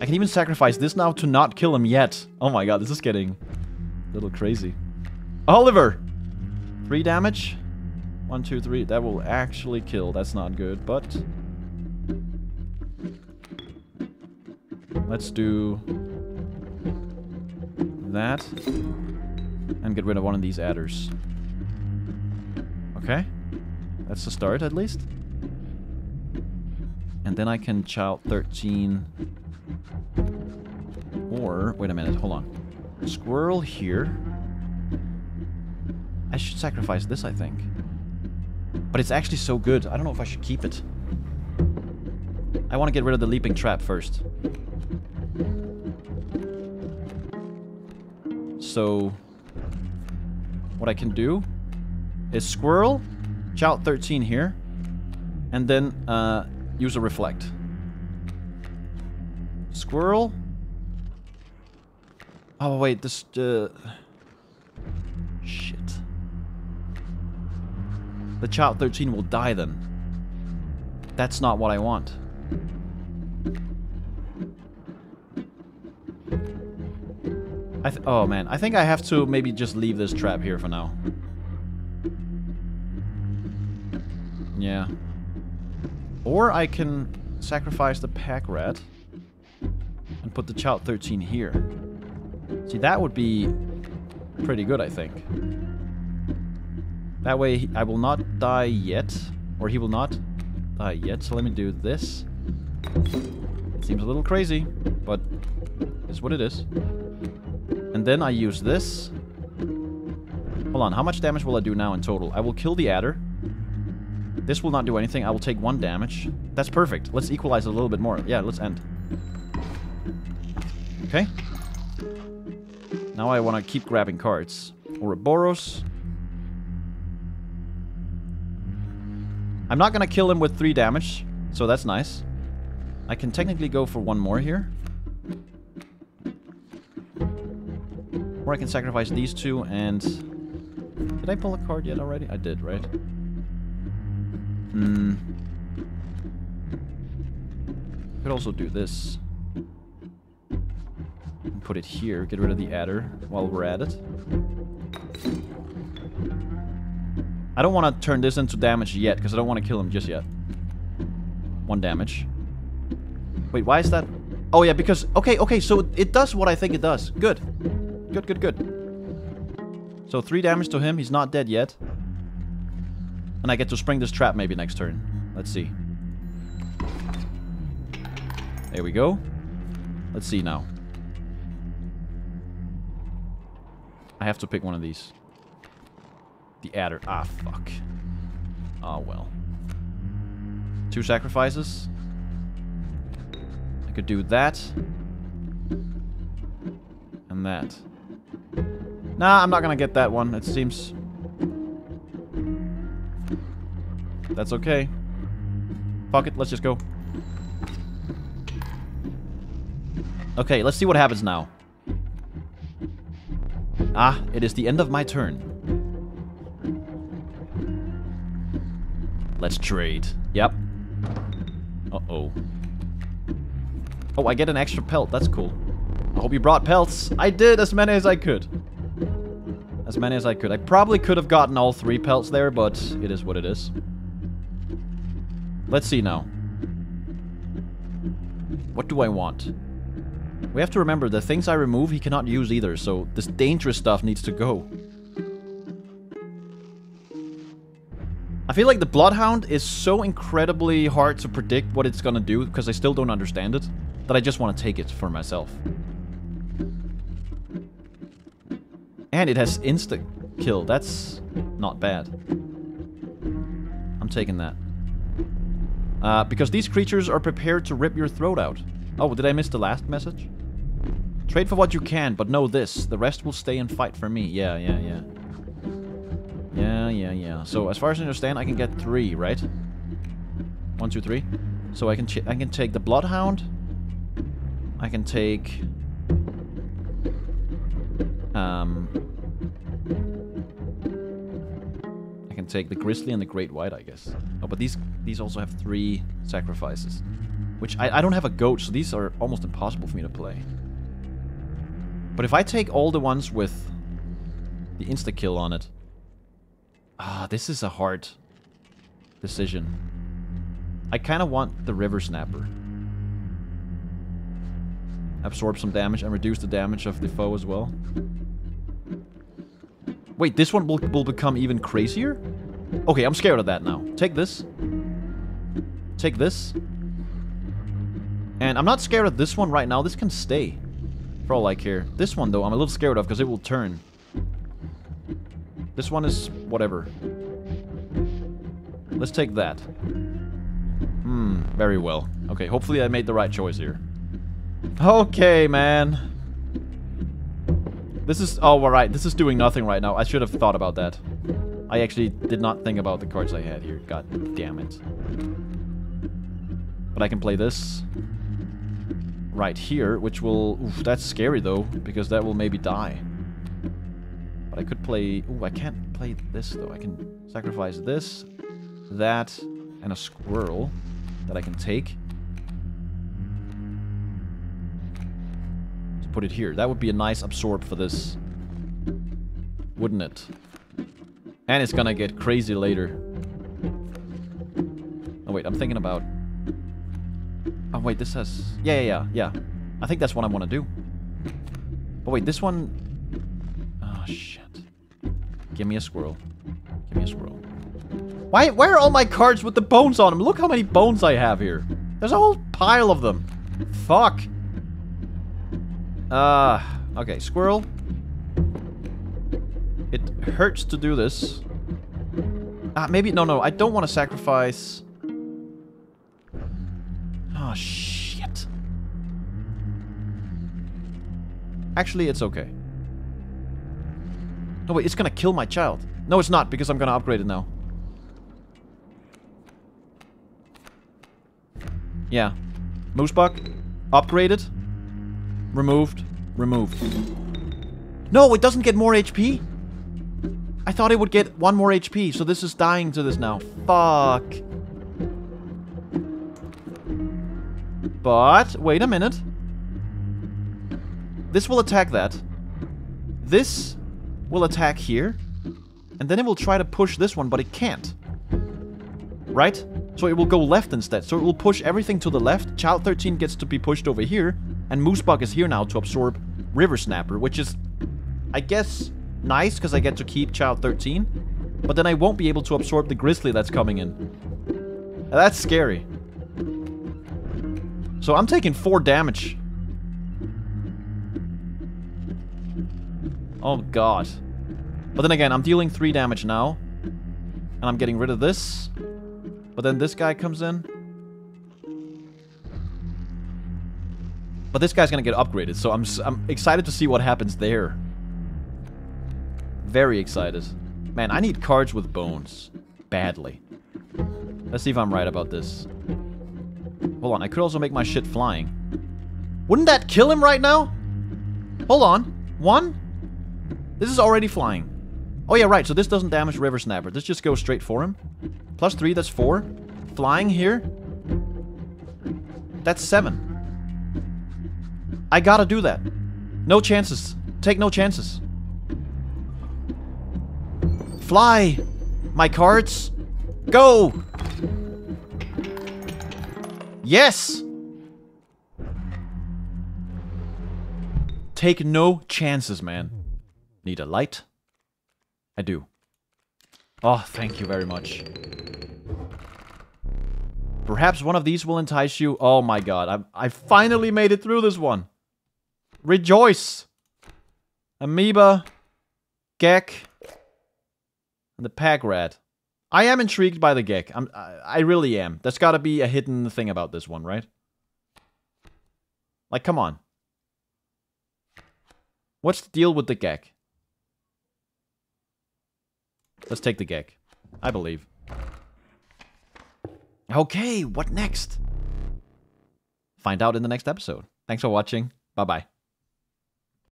I can even sacrifice this now to not kill him yet. Oh my god, this is getting a little crazy. Oliver! Three damage. One, two, three. That will actually kill. That's not good, but... Let's do... That. And get rid of one of these adders. Okay. That's the start, at least. And then I can child 13... Or... Wait a minute, hold on. Squirrel here. I should sacrifice this, I think. But it's actually so good. I don't know if I should keep it. I want to get rid of the leaping trap first. So... What I can do is squirrel Child 13 here. And then uh, use a reflect. Squirrel. Oh, wait, this... Uh... Shit. the child 13 will die then. That's not what I want. I oh man, I think I have to maybe just leave this trap here for now. Yeah. Or I can sacrifice the pack rat and put the child 13 here. See, that would be pretty good, I think. That way, I will not die yet. Or he will not die yet. So let me do this. Seems a little crazy, but it's what it is. And then I use this. Hold on, how much damage will I do now in total? I will kill the adder. This will not do anything. I will take one damage. That's perfect. Let's equalize a little bit more. Yeah, let's end. Okay. Now I want to keep grabbing cards. Ouroboros. I'm not going to kill him with 3 damage, so that's nice. I can technically go for one more here. Or I can sacrifice these two and... Did I pull a card yet already? I did, right? Hmm. Could also do this. And put it here, get rid of the adder while we're at it. I don't want to turn this into damage yet, because I don't want to kill him just yet. One damage. Wait, why is that? Oh yeah, because... Okay, okay, so it does what I think it does. Good. Good, good, good. So three damage to him. He's not dead yet. And I get to spring this trap maybe next turn. Let's see. There we go. Let's see now. I have to pick one of these. The adder. Ah, fuck. Ah, well. Two sacrifices. I could do that. And that. Nah, I'm not gonna get that one. It seems... That's okay. Fuck it, let's just go. Okay, let's see what happens now. Ah, it is the end of my turn. Let's trade. Yep. Uh-oh. Oh, I get an extra pelt. That's cool. I hope you brought pelts. I did as many as I could. As many as I could. I probably could have gotten all three pelts there, but it is what it is. Let's see now. What do I want? We have to remember, the things I remove he cannot use either, so this dangerous stuff needs to go. I feel like the Bloodhound is so incredibly hard to predict what it's gonna do, because I still don't understand it, that I just want to take it for myself. And it has insta-kill. That's not bad. I'm taking that. Uh, because these creatures are prepared to rip your throat out. Oh, did I miss the last message? Trade for what you can, but know this. The rest will stay and fight for me. Yeah, yeah, yeah. Yeah, yeah, yeah. So, as far as I understand, I can get three, right? One, two, three. So I can I can take the Bloodhound. I can take... Um, can take the Grizzly and the Great White, I guess. Oh, but these these also have three sacrifices. Which, I, I don't have a goat, so these are almost impossible for me to play. But if I take all the ones with the insta-kill on it... Ah, this is a hard decision. I kind of want the River Snapper. Absorb some damage and reduce the damage of the foe as well. Wait, this one will, will become even crazier? Okay, I'm scared of that now. Take this. Take this. And I'm not scared of this one right now. This can stay. For all I care. This one, though, I'm a little scared of because it will turn. This one is whatever. Let's take that. Hmm, very well. Okay, hopefully I made the right choice here. Okay, man. This is... Oh, alright. This is doing nothing right now. I should have thought about that. I actually did not think about the cards I had here. God damn it. But I can play this right here, which will... Oof, that's scary, though, because that will maybe die. But I could play... Ooh, I can't play this, though. I can sacrifice this, that, and a squirrel that I can take. Put it here. That would be a nice absorb for this. Wouldn't it? And it's gonna get crazy later. Oh, wait. I'm thinking about... Oh, wait. This has... Yeah, yeah, yeah. Yeah. I think that's what I want to do. But wait, this one... Oh, shit. Give me a squirrel. Give me a squirrel. Why, why are all my cards with the bones on them? Look how many bones I have here. There's a whole pile of them. Fuck. Uh, okay, squirrel. It hurts to do this. Ah, maybe, no, no, I don't want to sacrifice... Oh, shit. Actually, it's okay. No, wait, it's gonna kill my child. No, it's not, because I'm gonna upgrade it now. Yeah. Moose Buck, upgraded, removed, removed. No, it doesn't get more HP. I thought it would get one more HP, so this is dying to this now. Fuck. But, wait a minute. This will attack that. This will attack here. And then it will try to push this one, but it can't. Right? So it will go left instead. So it will push everything to the left. Child 13 gets to be pushed over here. And Moose Buck is here now to absorb River Snapper, which is, I guess, nice because I get to keep Child 13. But then I won't be able to absorb the Grizzly that's coming in. That's scary. So I'm taking 4 damage. Oh god. But then again, I'm dealing 3 damage now. And I'm getting rid of this. But then this guy comes in. But this guy's gonna get upgraded, so I'm, I'm excited to see what happens there. Very excited. Man, I need cards with bones. Badly. Let's see if I'm right about this. Hold on, I could also make my shit flying. Wouldn't that kill him right now? Hold on. One? This is already flying. Oh yeah, right, so this doesn't damage River Snapper. This just goes straight for him. Plus three, that's four. Flying here. That's seven. I gotta do that. No chances. Take no chances. Fly! My cards! Go! Yes! Take no chances, man. Need a light? I do. Oh, thank you very much. Perhaps one of these will entice you. Oh my god, I, I finally made it through this one. Rejoice! Amoeba, Geck, and the Pack Rat. I am intrigued by the Geck. I'm, I, I really am. There's gotta be a hidden thing about this one, right? Like, come on. What's the deal with the Geck? Let's take the Geck. I believe. Okay, what next? Find out in the next episode. Thanks for watching. Bye-bye.